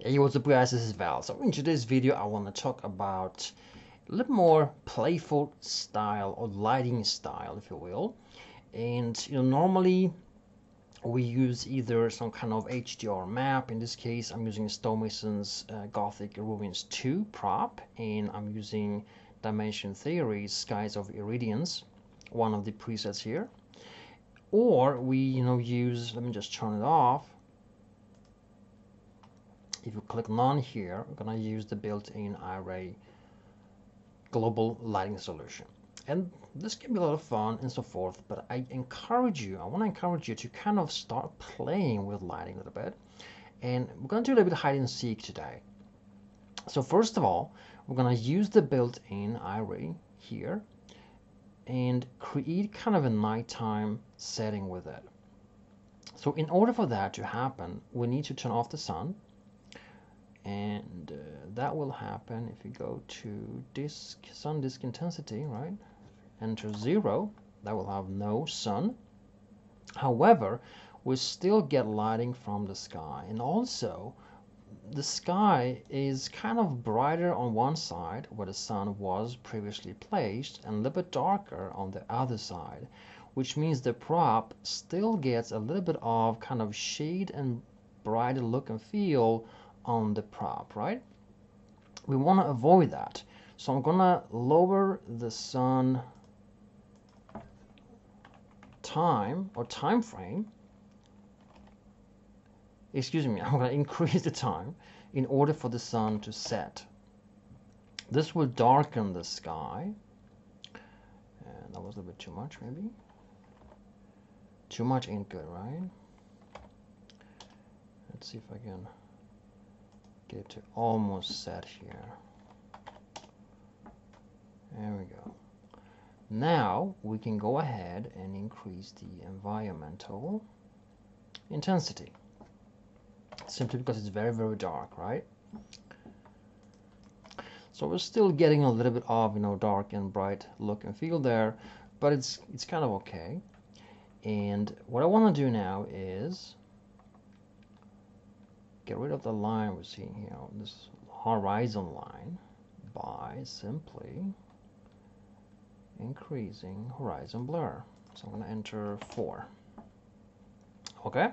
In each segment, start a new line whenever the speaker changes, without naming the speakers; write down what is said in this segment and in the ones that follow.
Hey, what's up guys, this is Val. So in today's video I want to talk about a little more playful style or lighting style if you will. And you know normally we use either some kind of HDR map. In this case I'm using Stonemason's uh, Gothic Ruins 2 prop and I'm using Dimension Theory's Skies of Iridians, one of the presets here. Or we you know use, let me just turn it off if you click none here, I'm gonna use the built-in Iray global lighting solution. And this can be a lot of fun and so forth, but I encourage you, I want to encourage you to kind of start playing with lighting a little bit. And we're to do a little bit of hide and seek today. So first of all, we're to use the built-in Iray here and create kind of a nighttime setting with it. So in order for that to happen, we need to turn off the sun and uh, that will happen if you go to disk sun disk intensity right? Enter zero. That will have no sun. However we still get lighting from the sky. And also the sky is kind of brighter on one side where the sun was previously placed and a little bit darker on the other side which means the prop still gets a little bit of kind of shade and brighter look and feel on the prop, right? We want to avoid that. So I'm going to lower the sun time or time frame. Excuse me, I'm going to increase the time in order for the sun to set. This will darken the sky. And that was a bit too much, maybe. Too much ain't good, right? Let's see if I can get to almost set here. There we go. Now we can go ahead and increase the environmental intensity. Simply because it's very, very dark, right? So we're still getting a little bit of, you know, dark and bright look and feel there, but it's it's kind of okay. And what I want to do now is get rid of the line we're seeing here on this horizon line by simply increasing horizon blur. So I'm going to enter 4. Okay.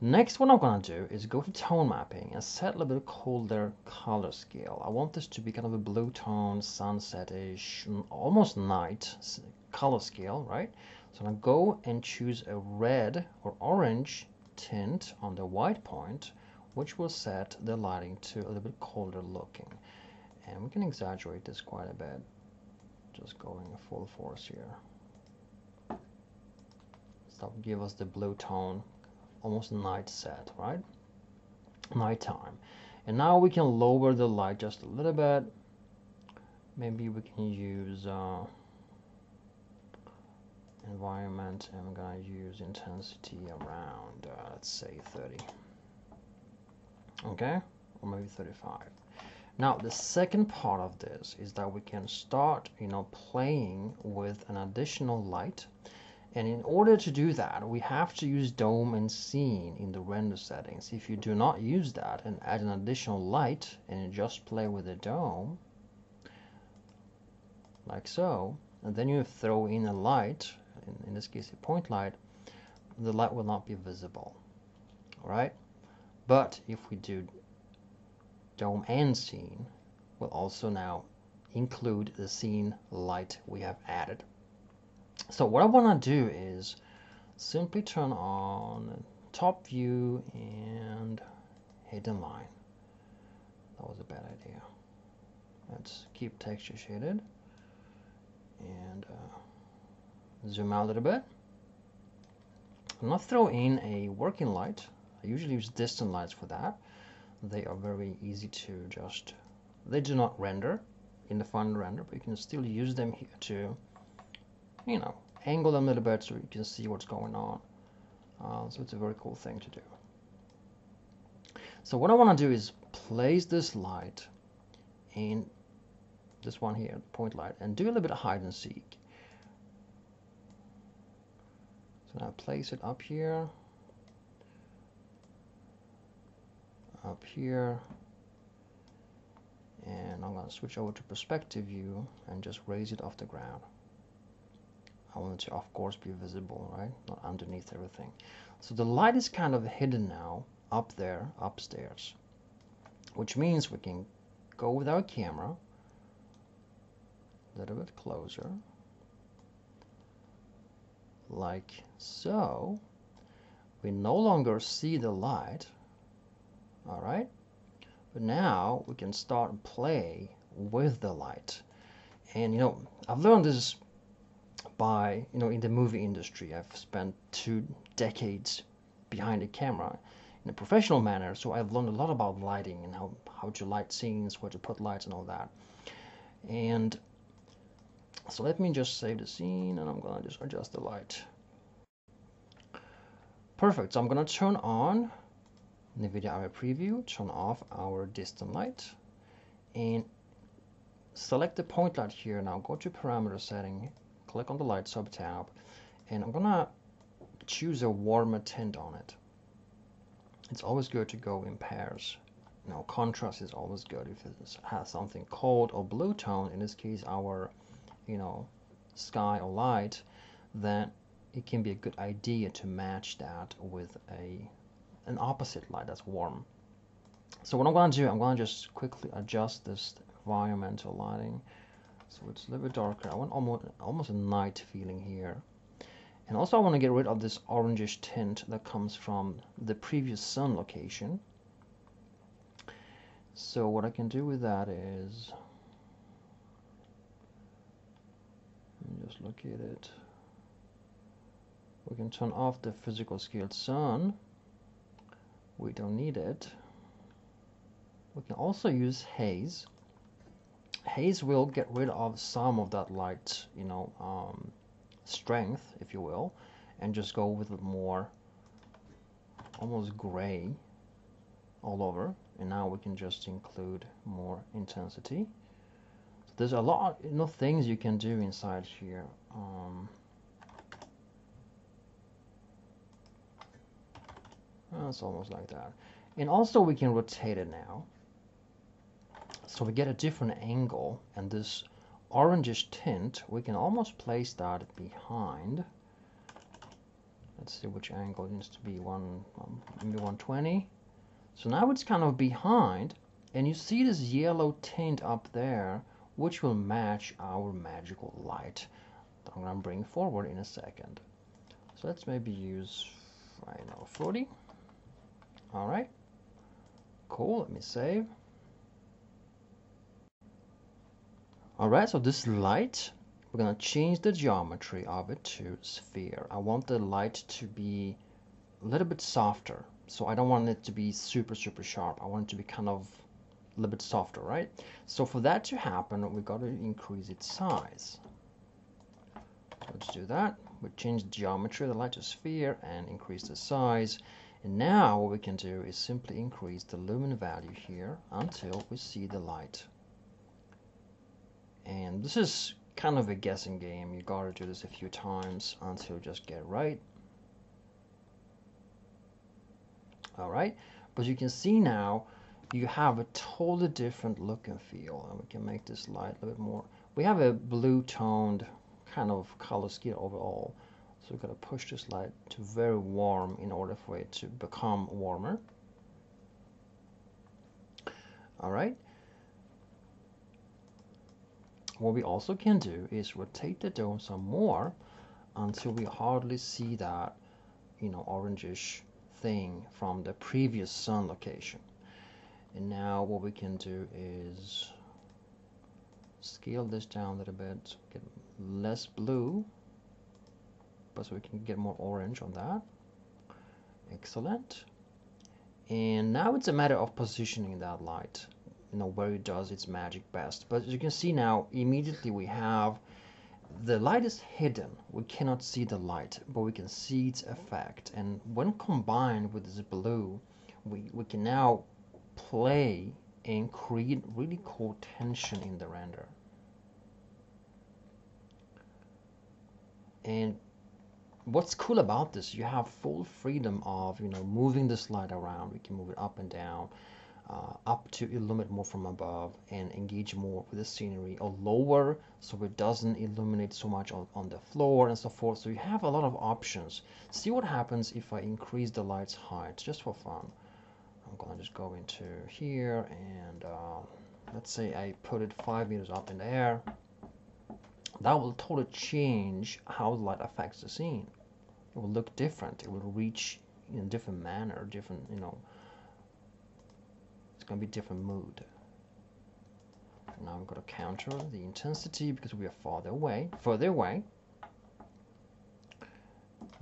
Next, what I'm going to do is go to tone mapping and set a little bit colder color scale. I want this to be kind of a blue tone, sunset-ish, mm, almost night color scale, right? So I'm going to go and choose a red or orange tint on the white point which will set the lighting to a little bit colder looking. And we can exaggerate this quite a bit, just going full force here. So that give us the blue tone, almost night set, right? Nighttime. And now we can lower the light just a little bit. Maybe we can use uh, environment I'm gonna use intensity around, uh, let's say 30 okay? Or maybe 35 now the second part of this is that we can start you know playing with an additional light. And in order to do that we have to use dome and scene in the render settings. If you do not use that and add an additional light and just play with the dome like so and then you throw in a light in, in this case a point light the light will not be visible. All right but if we do dome and scene, we'll also now include the scene light we have added. So what I want to do is simply turn on top view and hidden line. That was a bad idea. Let's keep texture shaded and uh, zoom out a little bit. Going to throw in a working light I usually use distant lights for that. They are very easy to just, they do not render in the final render, but you can still use them here to, you know, angle them a little bit so you can see what's going on. Uh, so it's a very cool thing to do. So what I want to do is place this light in this one here, point light, and do a little bit of hide and seek. So now place it up here. Up here. And I'm going to switch over to perspective view and just raise it off the ground. I want it to of course be visible right? Not underneath everything. So the light is kind of hidden now up there upstairs. Which means we can go with our camera a little bit closer. Like so. We no longer see the light all right? But now we can start play with the light. And you know I've learned this by you know in the movie industry. I've spent two decades behind the camera in a professional manner so I've learned a lot about lighting and how, how to light scenes where to put lights and all that. And so let me just save the scene and I'm gonna just adjust the light. Perfect. So I'm gonna turn on NVIDIA IRay Preview turn off our distant light and select the point light here. Now go to parameter setting click on the light sub tab and I'm gonna choose a warmer tint on it. It's always good to go in pairs. Now contrast is always good if it has something cold or blue tone. In this case our you know sky or light then it can be a good idea to match that with a an opposite light that's warm. So what I'm going to do I'm going to just quickly adjust this environmental lighting. So it's a little bit darker. I want almost almost a night feeling here. And also I want to get rid of this orangish tint that comes from the previous sun location. So what I can do with that is just look at it. We can turn off the physical scale sun we don't need it. We can also use haze. Haze will get rid of some of that light you know um, strength if you will and just go with more almost gray all over. And now we can just include more intensity. So there's a lot you know things you can do inside here. Um, it's almost like that. And also we can rotate it now. So we get a different angle and this orangish tint we can almost place that behind. Let's see which angle it needs to be one um, maybe 120 so now it's kind of behind and you see this yellow tint up there which will match our magical light that I'm going to bring forward in a second. So let's maybe use I know 40 all right. Cool let me save. All right so this light we're going to change the geometry of it to sphere. I want the light to be a little bit softer so I don't want it to be super super sharp. I want it to be kind of a little bit softer right? So for that to happen we got to increase its size. Let's do that. We change the geometry of the light to sphere and increase the size and now what we can do is simply increase the lumen value here until we see the light. And this is kind of a guessing game. You gotta do this a few times until you just get right. Alright but you can see now you have a totally different look and feel and we can make this light a little bit more. We have a blue toned kind of color scheme overall so we're going to push this light to very warm in order for it to become warmer. Alright what we also can do is rotate the dome some more until we hardly see that you know orangish thing from the previous sun location. And now what we can do is scale this down a little bit get less blue so we can get more orange on that. Excellent. And now it's a matter of positioning that light. You know where it does its magic best. But as you can see now immediately we have the light is hidden. We cannot see the light but we can see its effect. And when combined with this blue we, we can now play and create really cool tension in the render. And what's cool about this, you have full freedom of, you know, moving the slide around. We can move it up and down, uh, up to illuminate more from above and engage more with the scenery or lower so it doesn't illuminate so much on, on the floor and so forth. So you have a lot of options. See what happens if I increase the light's height just for fun. I'm gonna just go into here and uh, let's say I put it five meters up in the air that will totally change how the light affects the scene. It will look different. It will reach in a different manner, different, you know, it's to be different mood. Now I'm to counter the intensity because we are farther away, further away.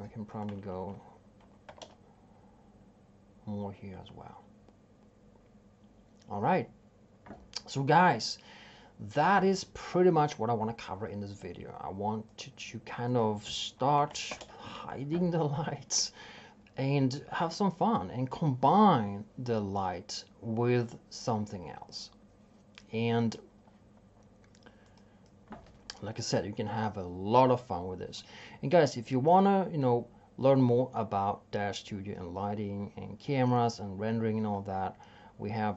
I can probably go more here as well. All right. So guys, that is pretty much what I want to cover in this video. I want to kind of start hiding the lights and have some fun and combine the light with something else. And like I said, you can have a lot of fun with this. And guys, if you want to, you know, learn more about DAZ Studio and lighting and cameras and rendering and all that, we have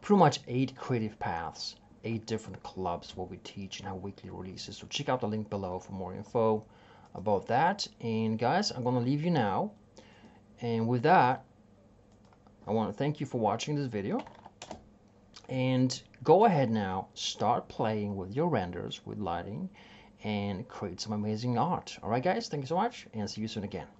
pretty much eight creative paths, eight different clubs what we teach in our weekly releases. So check out the link below for more info about that. And guys, I'm gonna leave you now. And with that, I want to thank you for watching this video. And go ahead now, start playing with your renders, with lighting, and create some amazing art. All right, guys, thank you so much, and see you soon again.